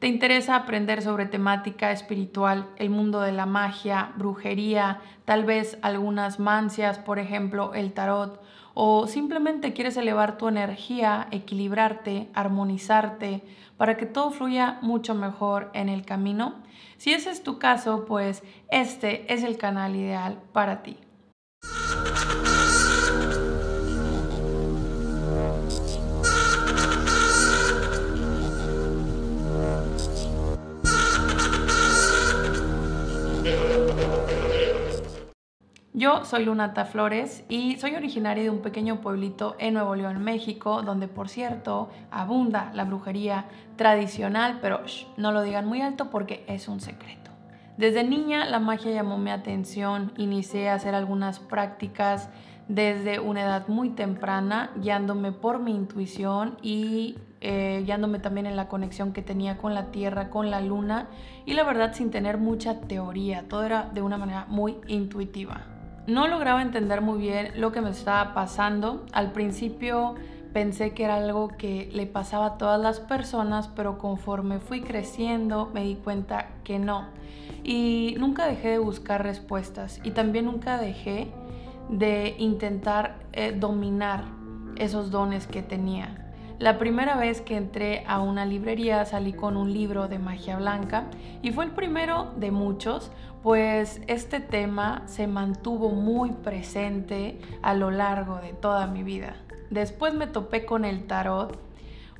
¿Te interesa aprender sobre temática espiritual, el mundo de la magia, brujería, tal vez algunas mancias, por ejemplo, el tarot? ¿O simplemente quieres elevar tu energía, equilibrarte, armonizarte, para que todo fluya mucho mejor en el camino? Si ese es tu caso, pues este es el canal ideal para ti. Yo soy Lunata Flores y soy originaria de un pequeño pueblito en Nuevo León, México, donde por cierto abunda la brujería tradicional, pero no lo digan muy alto porque es un secreto. Desde niña la magia llamó mi atención, inicié a hacer algunas prácticas desde una edad muy temprana, guiándome por mi intuición y eh, guiándome también en la conexión que tenía con la Tierra, con la Luna y la verdad sin tener mucha teoría, todo era de una manera muy intuitiva. No lograba entender muy bien lo que me estaba pasando. Al principio pensé que era algo que le pasaba a todas las personas, pero conforme fui creciendo me di cuenta que no. Y nunca dejé de buscar respuestas y también nunca dejé de intentar eh, dominar esos dones que tenía. La primera vez que entré a una librería salí con un libro de magia blanca y fue el primero de muchos, pues este tema se mantuvo muy presente a lo largo de toda mi vida. Después me topé con el tarot,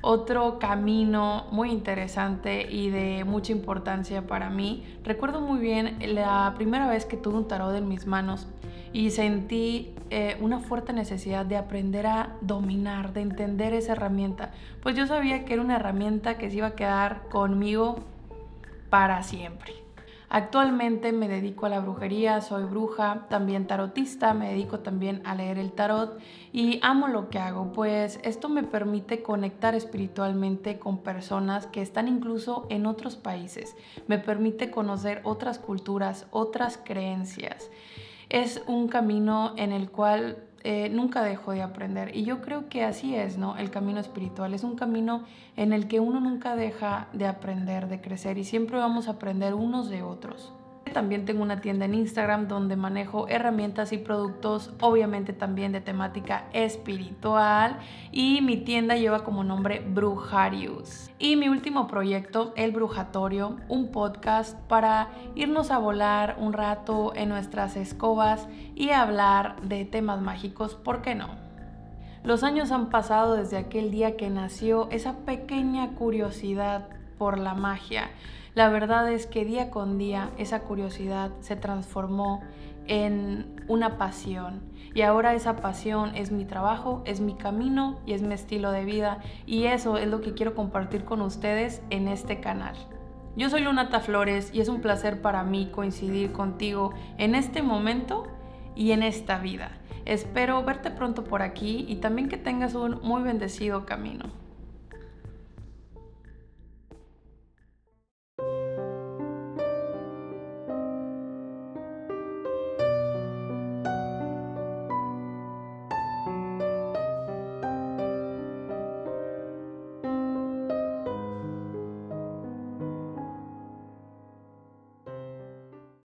otro camino muy interesante y de mucha importancia para mí. Recuerdo muy bien la primera vez que tuve un tarot en mis manos y sentí eh, una fuerte necesidad de aprender a dominar, de entender esa herramienta, pues yo sabía que era una herramienta que se iba a quedar conmigo para siempre. Actualmente me dedico a la brujería, soy bruja, también tarotista, me dedico también a leer el tarot y amo lo que hago, pues esto me permite conectar espiritualmente con personas que están incluso en otros países, me permite conocer otras culturas, otras creencias es un camino en el cual eh, nunca dejo de aprender. Y yo creo que así es, ¿no? El camino espiritual es un camino en el que uno nunca deja de aprender, de crecer y siempre vamos a aprender unos de otros. También tengo una tienda en Instagram donde manejo herramientas y productos, obviamente también de temática espiritual. Y mi tienda lleva como nombre Brujarius. Y mi último proyecto, El Brujatorio, un podcast para irnos a volar un rato en nuestras escobas y hablar de temas mágicos, ¿por qué no? Los años han pasado desde aquel día que nació esa pequeña curiosidad por la magia la verdad es que día con día esa curiosidad se transformó en una pasión y ahora esa pasión es mi trabajo, es mi camino y es mi estilo de vida y eso es lo que quiero compartir con ustedes en este canal. Yo soy Lunata Flores y es un placer para mí coincidir contigo en este momento y en esta vida. Espero verte pronto por aquí y también que tengas un muy bendecido camino.